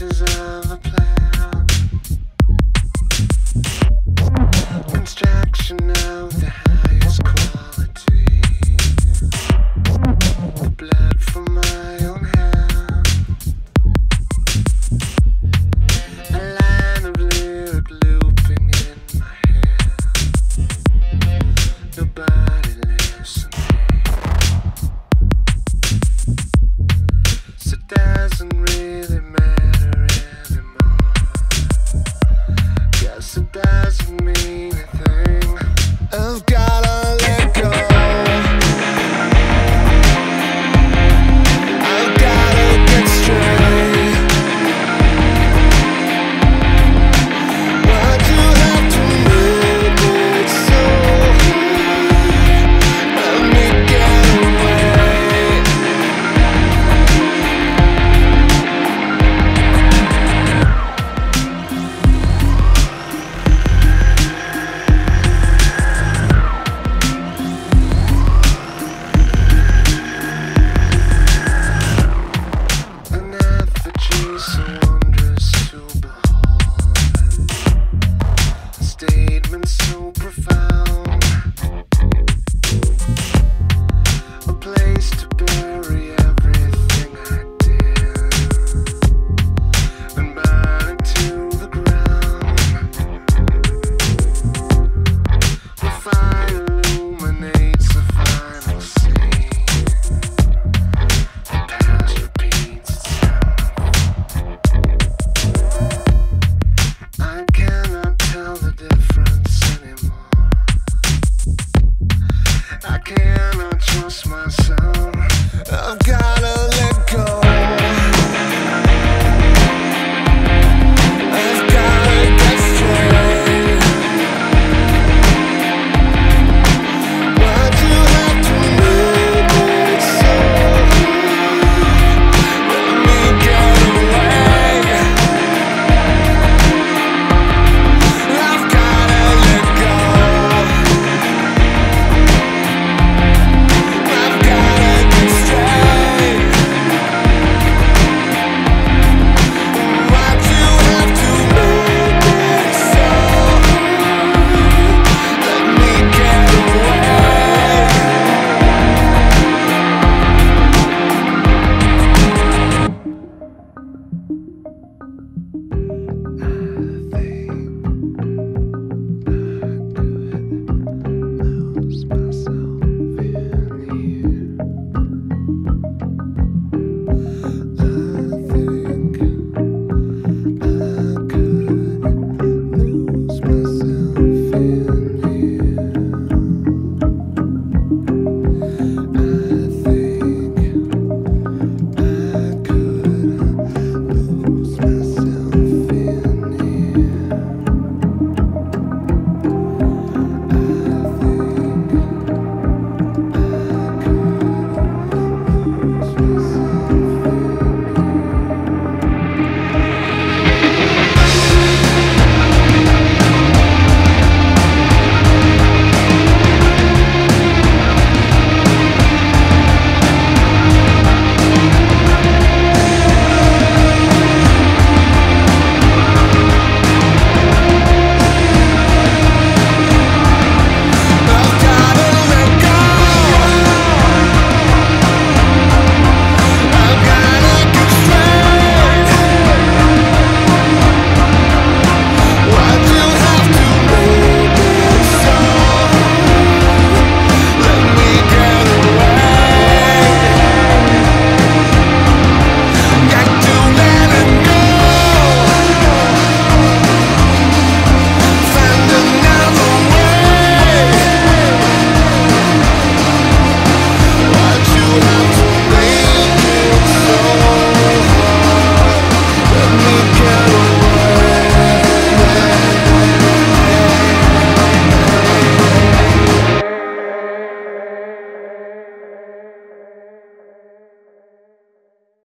pieces of a plan. Construction of the highest quality. Blood from my own hand. A line of lyric looping in my head. Nobody. So doesn't can I trust myself? I've got